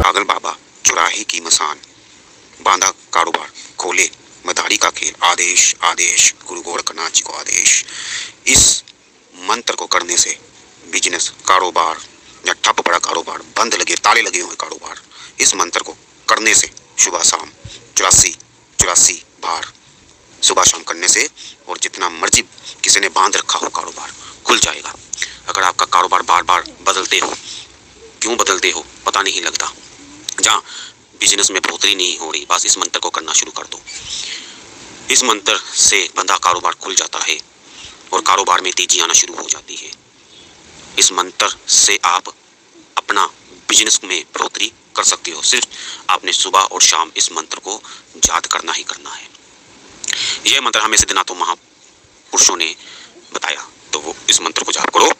पागल बाबा चुराहे की मसान, बांधा कारोबार, खोले मदारी का खेल, आदेश आदेश, गुरु गोरखनाथ जी को आदेश। इस मंत्र को करने से बिज़नेस कारोबार, या ठप पड़ा कारोबार, बंद लगे, ताले लगे हुए कारोबार, इस मंत्र को करने से सुबह शाम चौरासी चौरासी बार सुबह शाम करने से और जितना मर्ज़ी किसी ने बाँध रखा हो कारोबार, खुल जाएगा। अगर आपका कारोबार बार बार बदलते हो क्यों बदलते हो? पता नहीं लगता। जहाँ बिज़नेस में बढ़ोतरी नहीं हो रही, बस इस मंत्र को करना शुरू कर दो। इस मंत्र से बंदा कारोबार खुल जाता है और कारोबार में तेज़ी आना शुरू हो जाती है। इस मंत्र से आप अपना बिज़नेस में बढ़ोतरी कर सकते हो। सिर्फ़ आपने सुबह और शाम इस मंत्र को याद करना ही करना है। यह मंत्र हमें सिद्धनाथ महापुरुषों ने बताया। तो वो इस मंत्र को जाप करो।